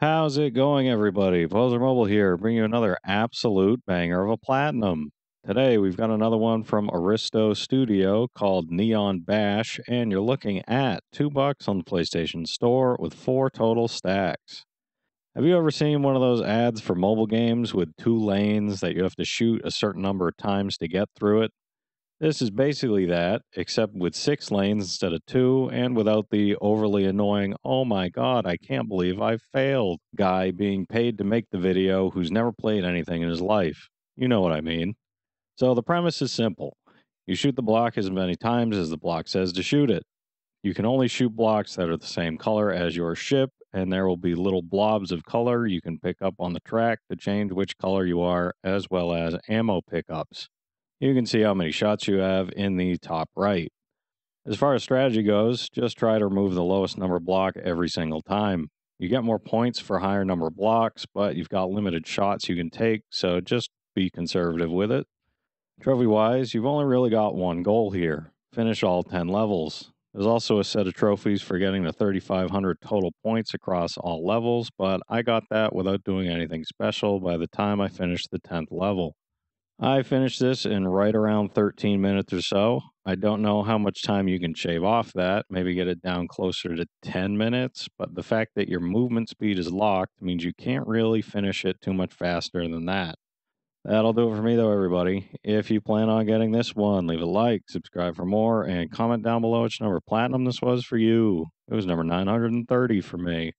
How's it going, everybody? Pozermobil here, bringing you another absolute banger of a platinum. Today, we've got another one from Aristo Studio called Neon Bash, and you're looking at two bucks on the PlayStation Store with four total stacks. Have you ever seen one of those ads for mobile games with two lanes that you have to shoot a certain number of times to get through it? This is basically that, except with six lanes instead of two, and without the overly annoying, oh my god, I can't believe I failed guy being paid to make the video who's never played anything in his life. You know what I mean. So the premise is simple you shoot the block as many times as the block says to shoot it. You can only shoot blocks that are the same color as your ship, and there will be little blobs of color you can pick up on the track to change which color you are, as well as ammo pickups you can see how many shots you have in the top right. As far as strategy goes, just try to remove the lowest number block every single time. You get more points for higher number blocks, but you've got limited shots you can take, so just be conservative with it. Trophy wise, you've only really got one goal here finish all 10 levels. There's also a set of trophies for getting the 3,500 total points across all levels, but I got that without doing anything special by the time I finished the 10th level. I finished this in right around 13 minutes or so. I don't know how much time you can shave off that, maybe get it down closer to 10 minutes, but the fact that your movement speed is locked means you can't really finish it too much faster than that. That'll do it for me, though, everybody. If you plan on getting this one, leave a like, subscribe for more, and comment down below which number platinum this was for you. It was number 930 for me.